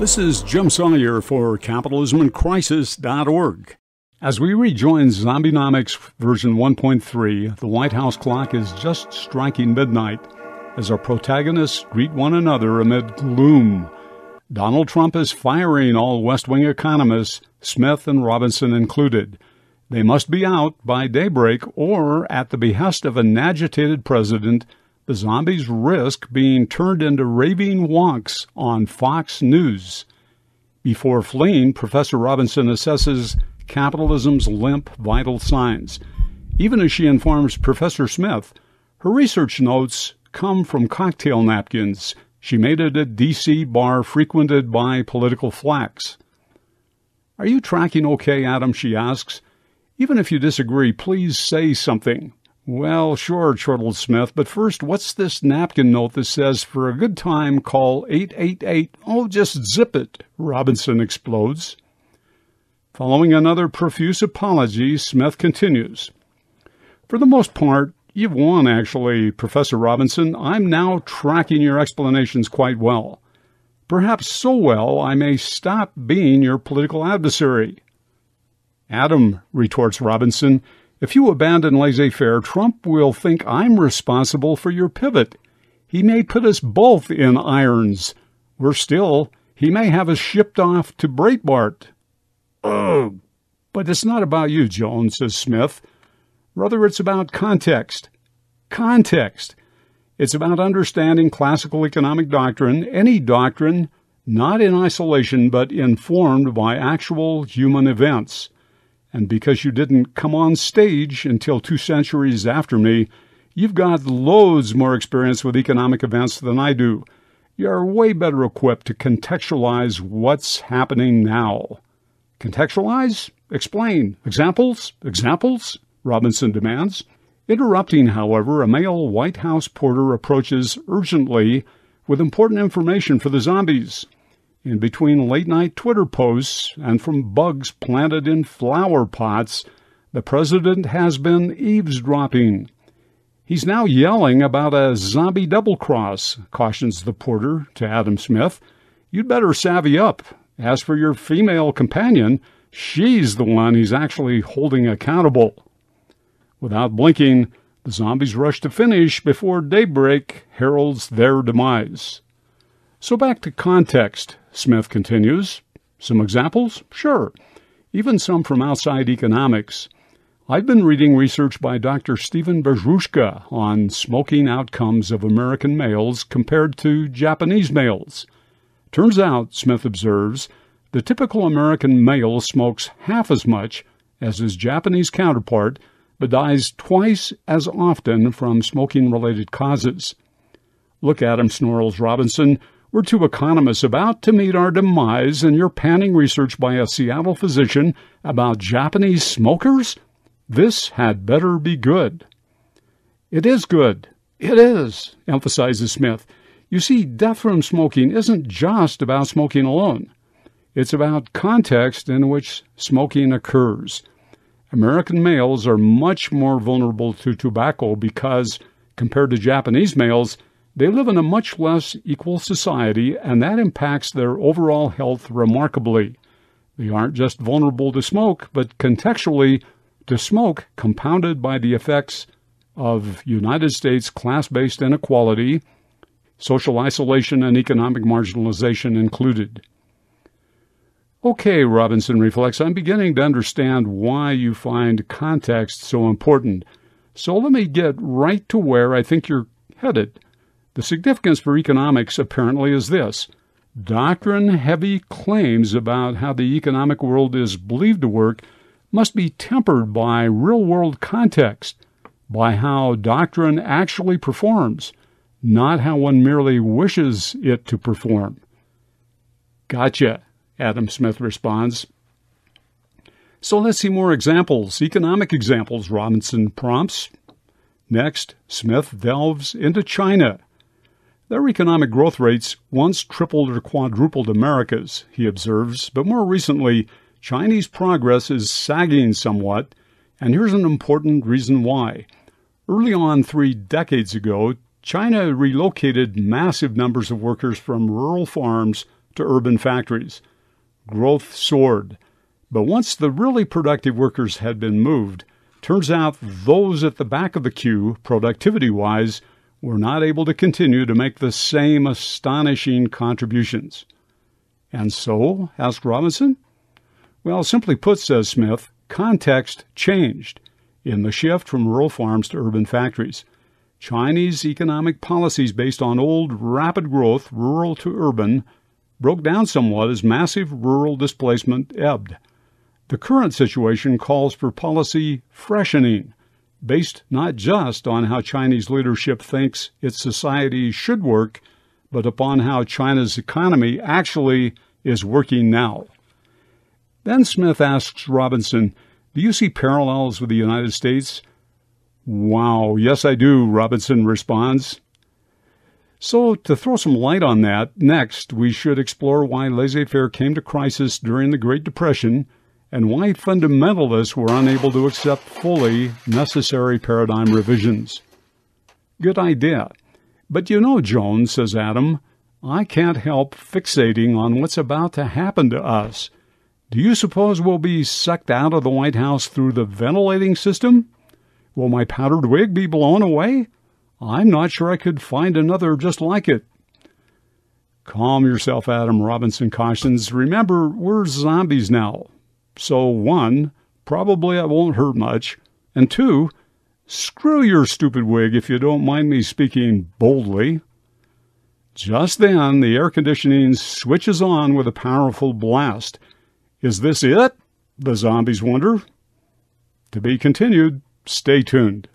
This is Jim Sawyer for CapitalismInCrisis.org. As we rejoin Zombienomics version 1.3, the White House clock is just striking midnight as our protagonists greet one another amid gloom. Donald Trump is firing all West Wing economists, Smith and Robinson included. They must be out by daybreak or, at the behest of an agitated president, the zombies risk being turned into raving wonks on Fox News. Before fleeing, Professor Robinson assesses capitalism's limp vital signs. Even as she informs Professor Smith, her research notes come from cocktail napkins she made at a D.C. bar frequented by political flacks. Are you tracking okay, Adam? she asks. Even if you disagree, please say something. Well, sure, chortled Smith, but first, what's this napkin note that says, for a good time, call 888? Oh, just zip it, Robinson explodes. Following another profuse apology, Smith continues. For the most part, you've won, actually, Professor Robinson. I'm now tracking your explanations quite well. Perhaps so well I may stop being your political adversary. Adam, retorts Robinson, if you abandon laissez faire, Trump will think I'm responsible for your pivot. He may put us both in irons. Worse still, he may have us shipped off to Breitbart. Ugh. But it's not about you, Joan, says Smith. Rather, it's about context. Context. It's about understanding classical economic doctrine, any doctrine, not in isolation, but informed by actual human events and because you didn't come on stage until two centuries after me, you've got loads more experience with economic events than I do. You're way better equipped to contextualize what's happening now. Contextualize? Explain. Examples? Examples? Robinson demands. Interrupting, however, a male White House porter approaches urgently with important information for the zombies in between late night Twitter posts and from bugs planted in flower pots, the president has been eavesdropping. He's now yelling about a zombie double cross, cautions the porter to Adam Smith. You'd better savvy up. As for your female companion, she's the one he's actually holding accountable. Without blinking, the zombies rush to finish before daybreak heralds their demise. So back to context. Smith continues. Some examples? Sure. Even some from outside economics. I've been reading research by Dr. Stephen Bezruchka on smoking outcomes of American males compared to Japanese males. Turns out, Smith observes, the typical American male smokes half as much as his Japanese counterpart, but dies twice as often from smoking related causes. Look at him, snarls Robinson. We're two economists about to meet our demise, and you're panning research by a Seattle physician about Japanese smokers? This had better be good. It is good. It is, emphasizes Smith. You see, death from smoking isn't just about smoking alone. It's about context in which smoking occurs. American males are much more vulnerable to tobacco because, compared to Japanese males, they live in a much less equal society, and that impacts their overall health remarkably. They aren't just vulnerable to smoke, but contextually to smoke compounded by the effects of United States class based inequality, social isolation, and economic marginalization included. Okay, Robinson reflects, I'm beginning to understand why you find context so important. So let me get right to where I think you're headed. The significance for economics apparently is this doctrine heavy claims about how the economic world is believed to work must be tempered by real world context, by how doctrine actually performs, not how one merely wishes it to perform. Gotcha, Adam Smith responds. So let's see more examples, economic examples, Robinson prompts. Next, Smith delves into China their economic growth rates once tripled or quadrupled America's, he observes, but more recently, Chinese progress is sagging somewhat, and here's an important reason why. Early on, three decades ago, China relocated massive numbers of workers from rural farms to urban factories. Growth soared. But once the really productive workers had been moved, turns out those at the back of the queue, productivity wise, were not able to continue to make the same astonishing contributions. And so? asked Robinson. Well, simply put, says Smith, context changed in the shift from rural farms to urban factories. Chinese economic policies based on old rapid growth, rural to urban, broke down somewhat as massive rural displacement ebbed. The current situation calls for policy freshening, based not just on how Chinese leadership thinks its society should work, but upon how China's economy actually is working now. Then Smith asks Robinson, Do you see parallels with the United States? Wow, yes, I do, Robinson responds. So, to throw some light on that, next we should explore why laissez faire came to crisis during the Great Depression and why fundamentalists were unable to accept fully necessary paradigm revisions. Good idea. But you know, Joan, says Adam, I can't help fixating on what's about to happen to us. Do you suppose we'll be sucked out of the White House through the ventilating system? Will my powdered wig be blown away? I'm not sure I could find another just like it. Calm yourself, Adam Robinson cautions. Remember, we're zombies now. So, one, probably I won't hurt much. And two, screw your stupid wig if you don't mind me speaking boldly. Just then, the air conditioning switches on with a powerful blast. Is this it? The zombies wonder. To be continued. Stay tuned.